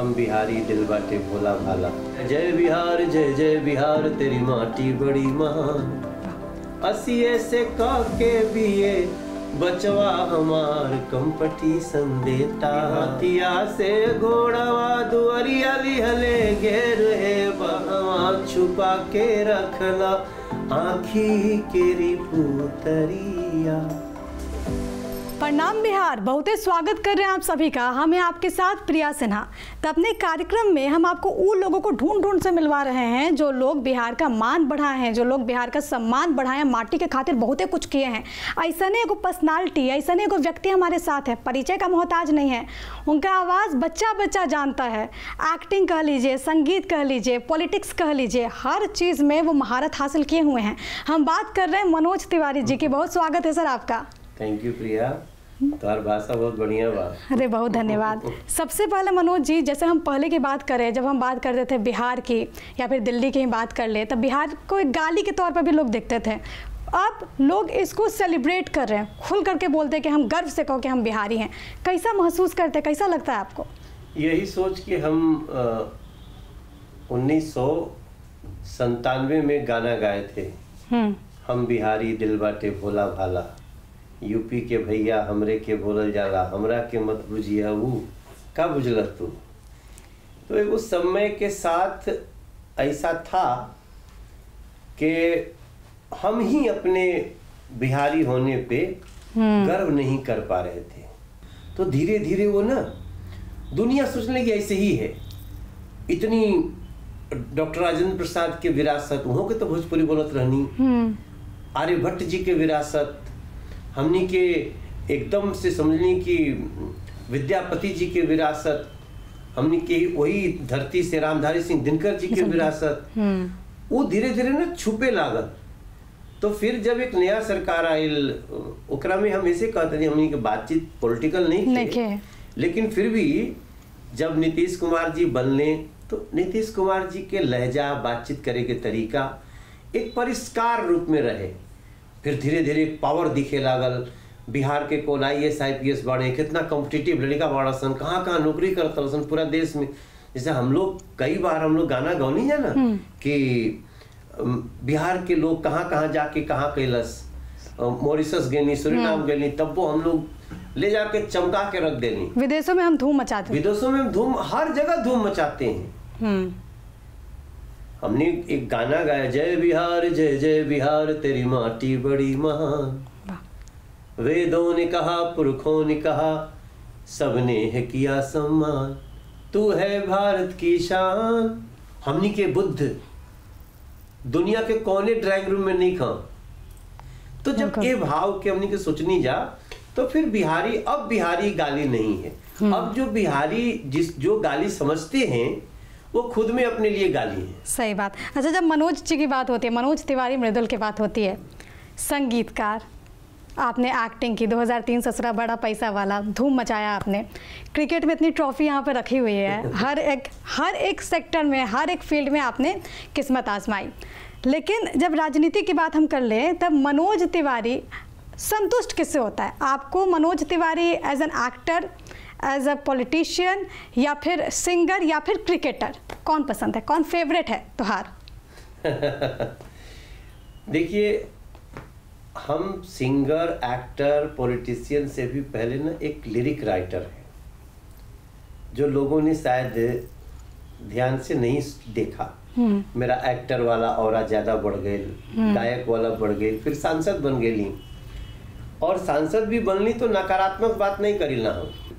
हम बिहारी दिल बाटे भोला भाला। जय बिहार, जय जय बिहार, तेरी माटी बड़ी महान। असिए से कह के भी ये बचवा हमार कंपटीशन देता हतिया से घोड़वा दुअरिया लिहले घेर है, बहवा छुपा के रखला आखी केरी पुतरिया। प्रणाम बिहार, बहुत ही स्वागत कर रहे हैं आप सभी का। हम हैं आपके साथ प्रिया सिन्हा। तो अपने कार्यक्रम में हम आपको उन लोगों को ढूंढ ढूंढ से मिलवा रहे हैं जो लोग बिहार का मान बढ़ाए हैं, जो लोग बिहार का सम्मान बढ़ाए हैं, माटी के खातिर बहुत कुछ किए हैं। ऐसा नहीं एगो पर्सनालिटी ऐसा नहीं एगो व्यक्ति हमारे साथ है, परिचय का मोहताज नहीं है। उनका आवाज़ बच्चा बच्चा जानता है। एक्टिंग कह लीजिए, संगीत कह लीजिए पॉलिटिक्स कह लीजिए, हर चीज़ में वो महारत हासिल किए हुए हैं। हम बात कर रहे हैं मनोज तिवारी जी की। बहुत स्वागत है सर आपका। Thank you Priya. तुम्हार भाषा बहुत बढ़िया बा। अरे बहुत धन्यवाद। सबसे पहले मनोज जी जैसे हम पहले की बात करें जब हम बात करते थे बिहार की या फिर दिल्ली की ही बात कर ले तब बिहार को एक गाली के तौर पर भी लोग देखते थे। अब लोग इसको सेलिब्रेट कर रहे हैं। खुल करके बोलते हैं कि हम गर्व से कहो कि हम बिहारी हैं। कैसा महसूस करते हैं? कैसा लगता है आपको? यही सोच के हम उन्नीस सौ संतानवे में गाना गाए थे। हम्म। हम बिहारी दिल बाटे भोला भाला। यूपी के भैया हमरे के बोलल जाला हमरा के मत बुझिया ऊ का बुझल तू? तो एगो समय के साथ ऐसा था कि हम ही अपने बिहारी होने पे गर्व नहीं कर पा रहे थे। तो धीरे धीरे वो ना दुनिया सोचने की ऐसे ही है। इतनी डॉक्टर राजेंद्र प्रसाद के विरासत वहाँ के तो भोजपुरी बोलत रहनी। हम्म। आर्यभट्ट जी के विरासत हमनी के एकदम से समझनी कि विद्यापति जी के विरासत हमनी के वही धरती से रामधारी सिंह दिनकर जी के विरासत हम्म। वो धीरे धीरे ना छुपे लागल। तो फिर जब एक नया सरकार आयल ओकरा में हम ऐसे कहते थे हमनी के बातचीत पॉलिटिकल नहीं नहीं थे। थे। लेकिन फिर भी जब नीतीश कुमार जी बनने तो नीतीश कुमार जी के लहजा बातचीत करे के तरीका एक परिष्कार रूप में रहे। फिर धीरे धीरे पावर दिखे लागल। बिहार के कौन I S I P S बढ़े कितना कॉम्पिटिटिव लड़का बड़ा सन कहाँ कहाँ नौकरी करता सन पूरा देश में। जैसे हम लोग कई बार हम लोग गाना गौनी है ना कि बिहार के लोग कहाँ कहाँ जाके कहाँ कैलस मॉरिशस गेनी सुरीनाम गेनी तब वो हम लोग ले जाके चमका के रख देनी। विदेशों में हम धूम मचाते थे विदेशों में हम धूम हर जगह धूम मचाते हैं। हम्म। हमने एक गाना गाया जय बिहार जय जय बिहार तेरी माटी बड़ी महान। वेदों ने कहा पुरखों ने कहा सबने है किया सम्मान। तू है भारत की शान। हमने के बुद्ध दुनिया के कोने ड्राइंग रूम में नहीं खा तो जब ये भाव के हमनी के सोचनी जा तो फिर बिहारी अब बिहारी गाली नहीं है। अब जो बिहारी जिस जो गाली समझते हैं वो खुद में अपने लिए गाली है। सही बात। अच्छा जब मनोज जी की बात होती है मनोज तिवारी मृदुल की बात होती है संगीतकार आपने एक्टिंग की 2003 ससुरा बड़ा पैसा वाला धूम मचाया आपने। क्रिकेट में इतनी ट्रॉफी यहाँ पर रखी हुई है। हर एक हर एक सेक्टर में हर एक फ़ील्ड में आपने किस्मत आजमाई। लेकिन जब राजनीति की बात हम कर लें तब मनोज तिवारी संतुष्ट किससे होता है? आपको Manoj Tiwari as an actor as a politician या फिर सिंगर या फिर क्रिकेटर कौन पसंद है? कौन फेवरेट है? तुहार? देखिए हम सिंगर एक्टर पॉलिटिशियन से भी पहले ना एक लिरिक राइटर है जो लोगों ने शायद ध्यान से नहीं देखा। मेरा एक्टर वाला और ज़्यादा बढ़ गए गायक वाला बढ़ गए फिर सांसद बन गई और सांसद भी बनली तो नकारात्मक बात नहीं करी ना हम।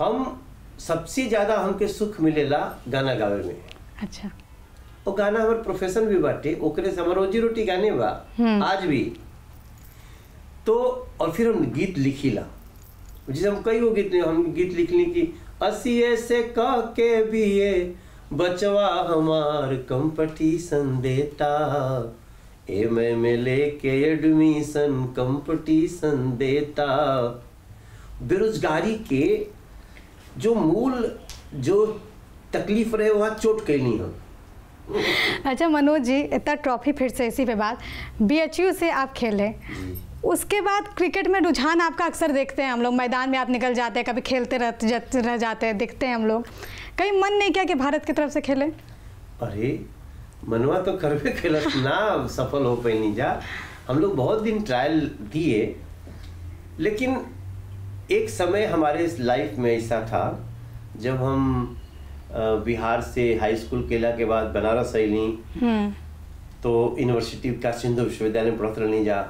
हम सबसे ज़्यादा हमके सुख मिलेला गाना गावे में। अच्छा। वो गाना हमार प्रोफेशन भी बाटे ओकरे से हमार रोजी रोटी गाने बा आज भी। तो और फिर हम गीत लिखीला। जैसे हम कई वो गीत हम गीत लिखली कि असिए से कह के भी ये बचवा हमार कंपटीशन देता ए मैं में लेके एडमिशन कंपटीशन देता बेरोजगारी के जो मूल जो तकलीफ़ रहे वहाँ चोट कैली हम अच्छा मनोज जी इतना ट्रॉफी फिर से इसी पे बात। बीएचयू से आप खेले। उसके बाद क्रिकेट में रुझान आपका अक्सर देखते हैं हम लोग। मैदान में आप निकल जाते हैं कभी खेलते रह रह जाते हैं दिखते हैं हम लोग। कहीं मन नहीं किया कि भारत की तरफ़ से खेलें? अरे मनवा तो करबे खेलत ना सफल हो पैनी जा। हम लोग बहुत दिन ट्रायल दिए लेकिन एक समय हमारे इस लाइफ में ऐसा था जब हम बिहार से हाई स्कूल केला के बाद बनारस आई हम्म। तो यूनिवर्सिटी का सिंधु विश्वविद्यालय में पढ़त रहनी जा।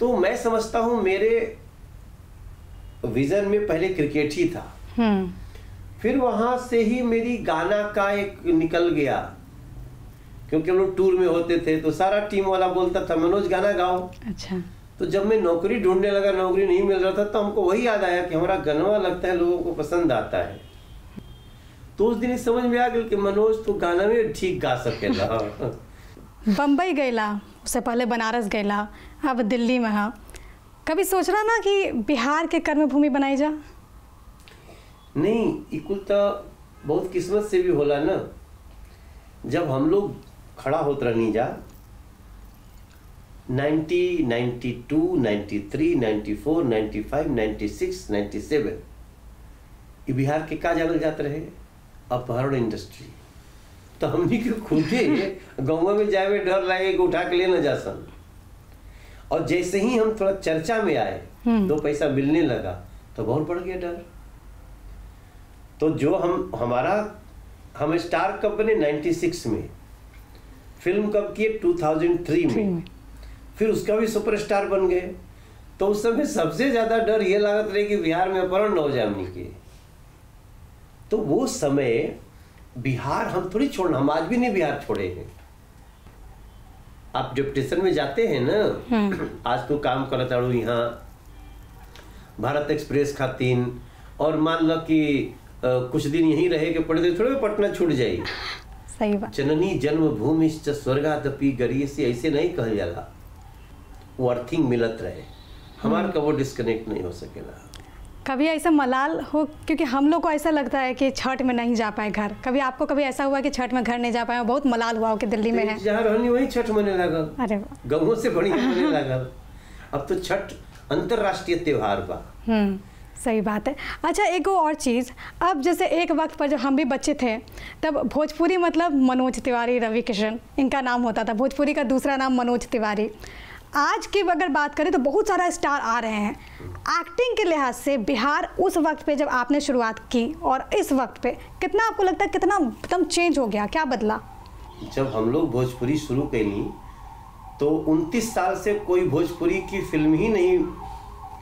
तो मैं समझता हूँ मेरे विजन में पहले क्रिकेट ही था। हम्म। फिर वहाँ से ही मेरी गाना का एक निकल गया। क्योंकि हम लोग टूर में होते थे तो सारा टीम वाला बोलता था मनोज गाना गाओ। अच्छा। तो जब मैं नौकरी ढूँढने लगा नौकरी नहीं मिल रहा था तो हमको वही याद आया कि हमारा गनवा लगता है लोगों को पसंद आता है। तो उस दिन ही समझ में आ गया कि मनोज तो गाना में ठीक गा सकेला। बम्बई गईला उससे पहले बनारस गईला अब दिल्ली में हाँ। कभी सोच रहा ना कि बिहार के कर्म भूमि बनाई जा? नहीं ई कुल तो बहुत किस्मत से भी होला ना। जब हम लोग खड़ा होत रहनी जा 90, 92, 93, 94, 95, 96, 97 ई बिहार के का जानल जात रहे? अपहरण इंडस्ट्री। तो हमनी के खुदे गाँव में जाए में डर लगे कि उठा के ले न जा सन और जैसे ही हम थोड़ा चर्चा में आए हम्म। दो पैसा मिलने लगा तो बहुत बढ़ गया डर। तो जो हम हमारा हम स्टार कब बने 96 में फ़िल्म कब किए 2003 थ्री में में। फिर उसका भी सुपरस्टार बन गए। तो उस समय सबसे ज़्यादा डर ये लागत रहे कि बिहार में अपहरण न हो जाए हमनी के। तो वो समय बिहार हम थोड़ी छोड़ना हम आज भी नहीं बिहार छोड़े हैं। आप डिप्टेशन में जाते हैं ना आज तो काम करत आड़ू यहाँ। भारत एक्सप्रेस खातिन और मान लो कि कुछ दिन यहीं रहे के पड़े थोड़े पटना छूट जाई सही बात। जननी जन्म भूमि स्वर्गादपि गरीय से ऐसे नहीं कहल जाला। वो अर्थिंग मिलत रहे। हमार का वो डिस्कनेक्ट नहीं हो सकेला। कभी ऐसा मलाल हो क्योंकि हम लोग को ऐसा लगता है कि छठ में नहीं जा पाए घर। कभी आपको कभी ऐसा हुआ कि छठ में घर नहीं जा पाए बहुत मलाल हुआ हो कि दिल्ली में है? जहाँ रहनी वही छठ मने लगल। अरे वाह। से बढ़िया मने लगल। अब तो छठ अंतरराष्ट्रीय त्योहार बा। हम्म सही बात है। अच्छा एक और चीज़। अब जैसे एक वक्त पर जब हम भी बच्चे थे तब भोजपुरी मतलब मनोज तिवारी रवि किशन इनका नाम होता था। भोजपुरी का दूसरा नाम मनोज तिवारी। आज की अगर बात करें तो बहुत सारा स्टार आ रहे हैं। एक्टिंग के लिहाज से बिहार उस वक्त पे जब आपने शुरुआत की और इस वक्त पे कितना आपको लगता है कितना एकदम चेंज हो गया? क्या बदला? जब हम लोग भोजपुरी शुरू कैली तो 29 साल से कोई भोजपुरी की फ़िल्म ही नहीं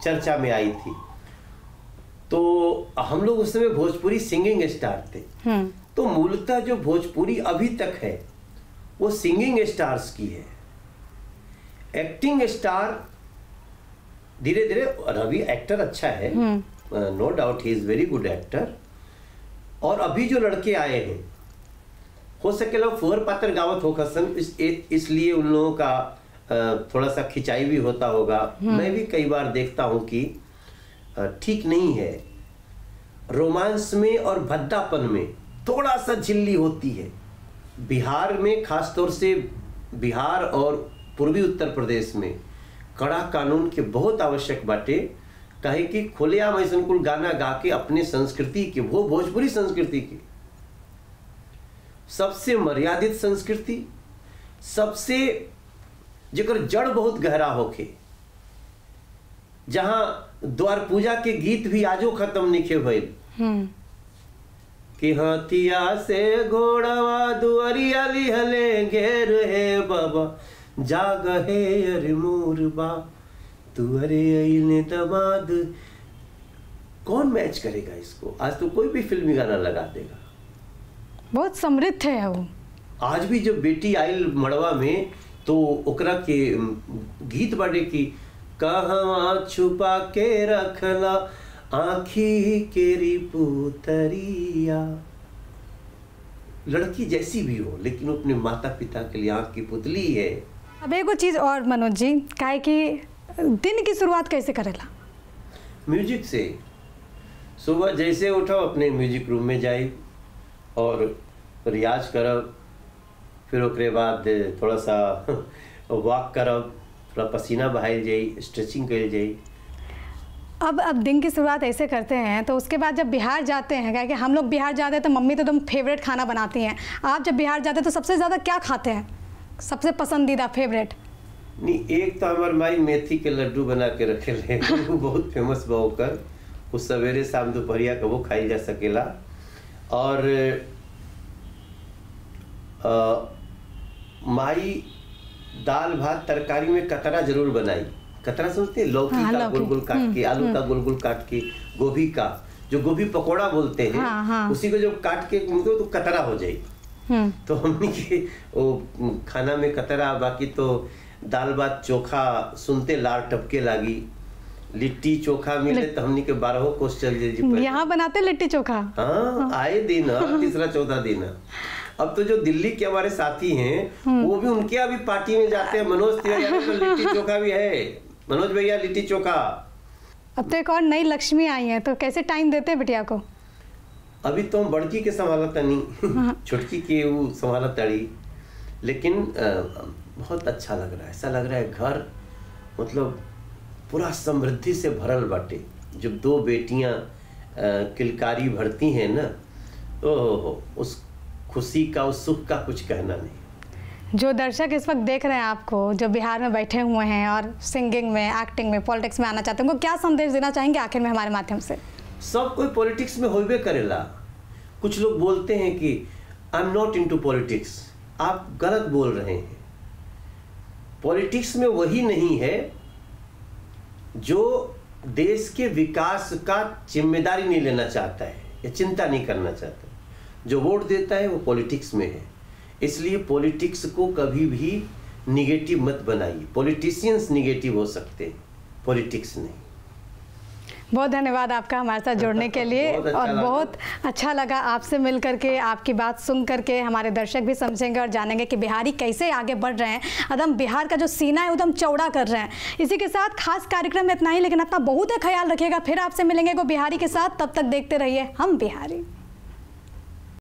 चर्चा में आई थी। तो हम लोग उस समय भोजपुरी सिंगिंग स्टार थे। हम्म। तो मूलतः जो भोजपुरी अभी तक है वो सिंगिंग स्टार्स की है। एक्टिंग स्टार धीरे धीरे रवि एक्टर अच्छा है। No doubt he is very good actor और अभी जो लड़के आए हैं हो सके लोग फुहर पात्र गावत हो खसन इस, इसलिए उन लोगों का थोड़ा सा खिंचाई भी होता होगा। मैं भी कई बार देखता हूँ कि ठीक नहीं है। रोमांस में और भद्दापन में थोड़ा सा झिल्ली होती है। बिहार में खास तौर से बिहार और पूर्वी उत्तर प्रदेश में कड़ा कानून के बहुत आवश्यक बाटे। काहे कि खुलेआम ऐसा कुल गाना गा के अपने संस्कृति के वो भोजपुरी संस्कृति के। सबसे मर्यादित संस्कृति सबसे जेकर जड़ बहुत गहरा होके जहाँ द्वार पूजा के गीत भी आजो खत्म निखे भइल। हम्म। कि हथिया से घोड़वा दुअरिया लिहले घेर हे बाबा। जाग हे अरे मोरबा। तुअरे अइने दमाद कौन मैच करेगा इसको? आज तो कोई भी फिल्मी गाना लगा देगा। बहुत समृद्ध है वो। आज भी जब बेटी आयल मड़वा में तो ओकरा के गीत बाटे की कहवा छुपा के रखला आखी केरी पुतरिया लड़की जैसी भी हो लेकिन अपने माता पिता के लिए आँख की पुतली है। अब एगो चीज़ और मनोज जी काहे कि दिन की शुरुआत कैसे करेला म्यूज़िक से। सुबह जैसे उठो अपने म्यूज़िक रूम में जाई और रियाज करब फिर ओकरे बाद थोड़ा सा वॉक करब थोड़ा पसीना बहायल जाई स्ट्रेचिंग कल जाई अब अब दिन की शुरुआत ऐसे करते हैं तो उसके बाद जब बिहार जाते हैं क्या कि हम लोग बिहार जाते हैं तो मम्मी तो एकदम फेवरेट खाना बनाती हैं। आप जब बिहार जाते हैं तो सबसे ज़्यादा क्या खाते हैं? सबसे पसंदीदा फेवरेट नहीं एक तो हमार माई मेथी के लड्डू बना के रखे ले। वो बहुत फ़ेमस बा ओकर। वो सवेरे शाम दोपहरिया का वो खाई जा सकेला। और अ, माई दाल भात तरकारी में कतरा ज़रूर बनाई। कतरा समझते हैं? लौकी हाँ, का। गोल गोल काट के आलू का गोल गोल काट के गोभी का। जो गोभी पकोड़ा बोलते हैं हाँ, हाँ। उसी को जब काट के तो कतरा हो जाए हम्म तो हमने के वो खाना में कतरा बाकी तो दाल भात चोखा सुनते लार टपके लागी। लिट्टी चोखा मिले तो हमने के बारह कोस चल जाए यहाँ बनाते लिट्टी चोखा? हाँ आए दिन हाँ, तीसरा चौथा दिन। हाँ। अब तो जो दिल्ली के हमारे साथी हैं वो भी उनके अभी पार्टी में जाते हैं। मनोज तिवारी तो लिट्टी चोखा भी है। मनोज भैया लिट्टी चोखा। अब तो एक और नई लक्ष्मी आई है तो कैसे टाइम देते हैं बिटिया को? अभी तो हम बड़की के संभालत नहीं। छुटकी के वो संभालत तड़ी लेकिन बहुत अच्छा लग रहा है। ऐसा लग रहा है घर मतलब पूरा समृद्धि से भरल बाटे। जब दो बेटियाँ किलकारी भरती हैं ना तो हो हो उस खुशी का उस सुख का कुछ कहना नहीं। जो दर्शक इस वक्त देख रहे हैं आपको जो बिहार में बैठे हुए हैं और सिंगिंग में एक्टिंग में पॉलिटिक्स में आना चाहते हैं उनको क्या संदेश देना चाहेंगे आखिर में हमारे माध्यम से? सब कोई पॉलिटिक्स में होबे करेला। कुछ लोग बोलते हैं कि I am not into politics आप गलत बोल रहे हैं। पॉलिटिक्स में वही नहीं है जो देश के विकास का ज़िम्मेदारी नहीं लेना चाहता है, या चिंता नहीं करना चाहता जो वोट देता है, वो पॉलिटिक्स में है। इसलिए पॉलिटिक्स को कभी भी निगेटिव मत बनाइए। पॉलिटिशियंस निगेटिव हो सकते हैं पॉलिटिक्स नहीं। बहुत धन्यवाद आपका हमारे साथ जुड़ने के लिए बहुत अच्छा और बहुत अच्छा लगा आपसे मिल करके आपकी बात सुन करके हमारे दर्शक भी समझेंगे और जानेंगे कि बिहारी कैसे आगे बढ़ रहे हैं। एकदम बिहार का जो सीना है एकदम चौड़ा कर रहे हैं। इसी के साथ खास कार्यक्रम में इतना ही लेकिन अपना बहुत ही ख्याल रखेगा फिर आपसे मिलेंगे को बिहारी के साथ। तब तक देखते रहिए हम बिहारी।